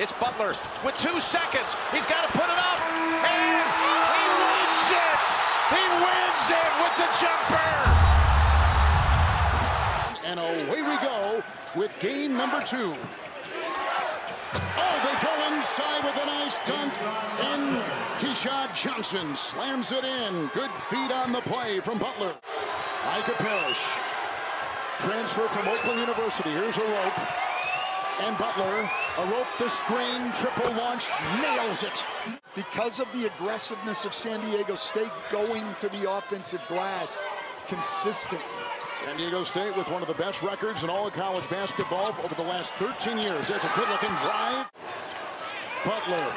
It's Butler with two seconds. He's got to put it up. And he wins it. He wins it with the jumper. And away we go with game number two. Oh, they go inside with a nice dunk. And Keshad Johnson slams it in. Good feed on the play from Butler. Micah Parrish. Transfer from Oakland University. Here's Arop. And Butler, a rope, the screen, triple launch, nails it. Because of the aggressiveness of San Diego State going to the offensive glass consistently. San Diego State with one of the best records in all of college basketball over the last 13 years. There's a good-looking drive. Butler.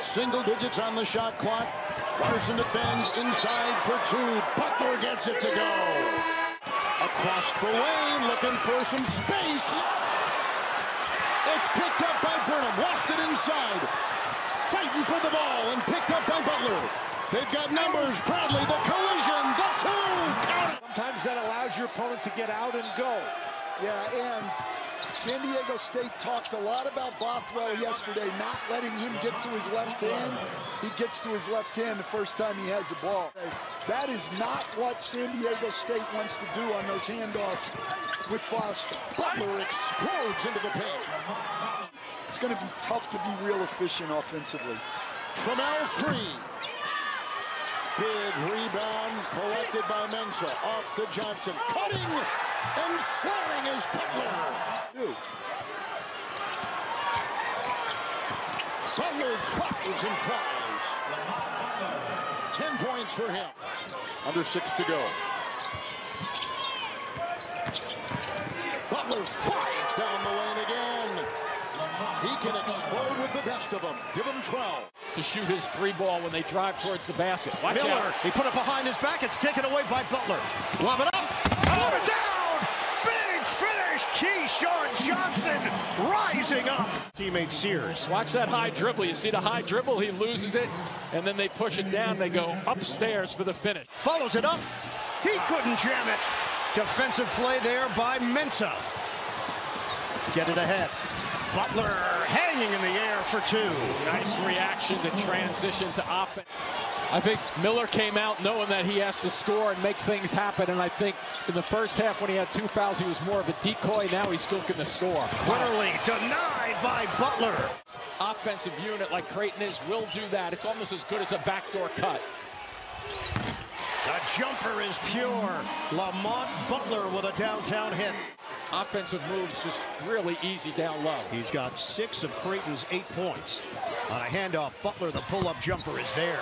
Single digits on the shot clock. Larson defends inside for two. Butler gets it to go. Across the lane, looking for some space. It's picked up by Burnham. Lost it inside. Fighting for the ball and picked up by Butler. They've got numbers. Bradley, the collision, the two. Count. Sometimes that allows your opponent to get out and go. Yeah, and San Diego State talked a lot about Bothwell yesterday, not letting him get to his left hand. He gets to his left hand the first time he has the ball. That is not what San Diego State wants to do on those handoffs with Foster. Butler explodes into the paint. It's going to be tough to be real efficient offensively. Trammell three. Big rebound collected by Mensah. Off to Johnson. Cutting and slamming is Butler. Butler tries and tries. Ten points for him. Under six to go. Butler flies down the lane again. He can explode with the best of them. Give him 12. To shoot his three ball when they drive towards the basket. Watch Miller, out. he put it behind his back. It's taken away by Butler. Lob it up. Oh, it down. Big finish. Keshad Johnson rising up. Teammate Sears. Watch that high dribble. You see the high dribble, he loses it, and then they push it down. They go upstairs for the finish. Follows it up. He couldn't jam it. Defensive play there by Mensah. Get it ahead. Butler hanging in the air for two. Nice reaction to transition to offense. I think Miller came out knowing that he has to score and make things happen. And I think in the first half when he had two fouls, he was more of a decoy. Now he's still going to score. Quinerly denied by Butler. Offensive unit like Creighton is will do that. It's almost as good as a backdoor cut. The jumper is pure. Lamont Butler with a downtown hit. Offensive moves just really easy down low. He's got six of Creighton's eight points. On a handoff, Butler, the pull-up jumper is there.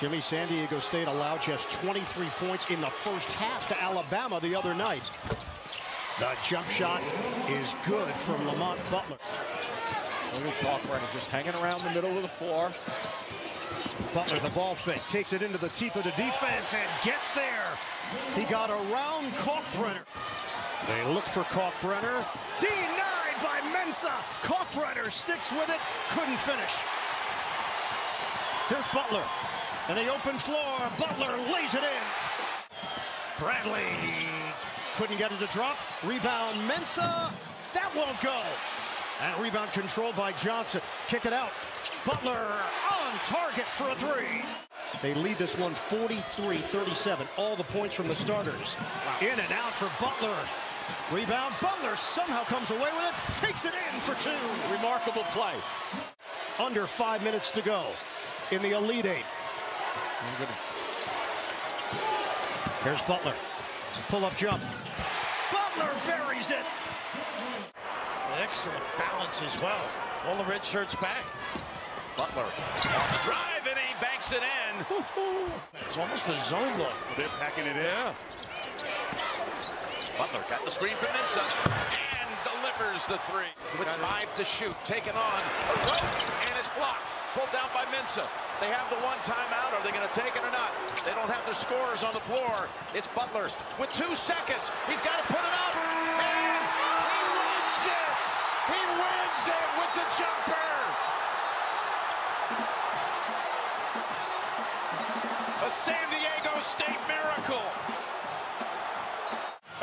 Jimmy San Diego State allowed just 23 points in the first half to Alabama the other night. The jump shot is good from Lamont Butler. At Kalkbrenner just hanging around the middle of the floor. Butler, the ball fake, takes it into the teeth of the defense and gets there. He got around Kalkbrenner. They look for Kalkbrenner. Denied by Mensah. Kalkbrenner sticks with it, couldn't finish. Here's Butler. And the open floor, Butler lays it in. Bradley couldn't get it to drop. Rebound Mensah. That won't go. And rebound controlled by Johnson. Kick it out. Butler on target for a three. They lead this one 43-37. All the points from the starters. In and out for Butler. Rebound. Butler somehow comes away with it. Takes it in for two. Remarkable play. Under five minutes to go in the Elite Eight. Oh, Here's Butler. Pull-up jump. Butler buries it. Excellent balance as well. All the red shirts back. Butler on the drive and he banks it in. It's almost a zone look. They're packing it in. Yeah. Butler got the screen from Mensah and delivers the three with five to shoot. Taken on a rope and it's blocked. Pulled down by Mensah. They have the one timeout. Are they going to take it or not? They don't have their scorers on the floor. It's Butler with two seconds. He's got to put it up. And he wins it. He wins it with the jumper. A San Diego State miracle.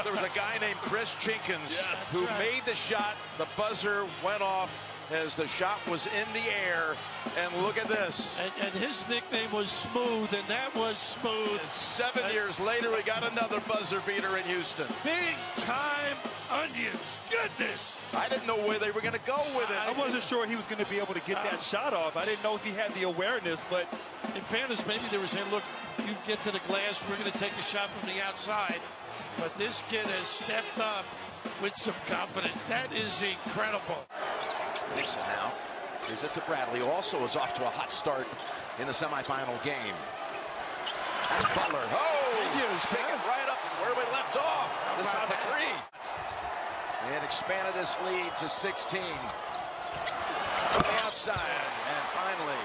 there was a guy named Chris Jenkins who right. made the shot. The buzzer went off as the shot was in the air. And look at this. And, and his nickname was Smooth, and that was Smooth. Seven years later, we got another buzzer beater in Houston. Big time onions. Goodness. I didn't know where they were going to go with it. I wasn't sure he was going to be able to get that uh, shot off. I didn't know if he had the awareness, but In fairness, maybe they were saying, look, you get to the glass, we're going to take a shot from the outside. But this kid has stepped up with some confidence. That is incredible. Nixon now gives it to Bradley, who also is off to a hot start in the semifinal game. That's Butler. Oh, take it right up where we left off. This time a three. They had expanded this lead to 16. From the outside. And finally,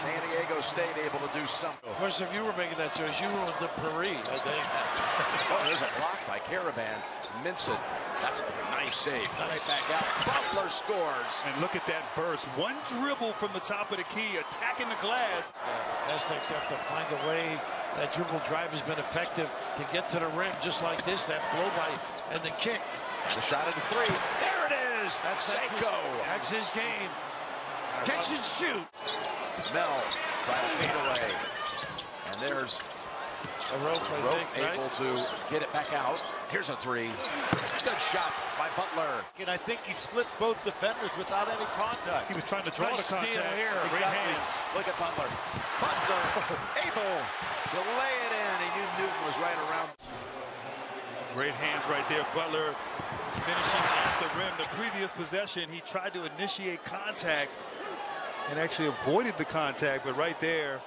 San Diego State able to do something. Of course, if you were making that choice, you were the Paris, I think. Oh, there's a block by Caravan. Minson. That's a nice save. Right back out. Butler scores. and look at that burst. One dribble from the top of the key, attacking the glass. Aztecs have to find a way. That dribble drive has been effective to get to the rim, just like this. That blow by and the kick. The shot at the three. There it is. That's Seiko. That's his game. Catch and shoot. Mel trying to fade away. And there's A rope, I Rope think, right? able to get it back out. Here's a three. Good shot by Butler. And I think he splits both defenders without any contact. He was trying to draw Nice the contact. steal here. Great Exactly. hands. Look at Butler. Butler able to lay it in. He knew Newton was right around. Great hands right there. Butler finishing at the rim. The previous possession, he tried to initiate contact and actually avoided the contact, but right there,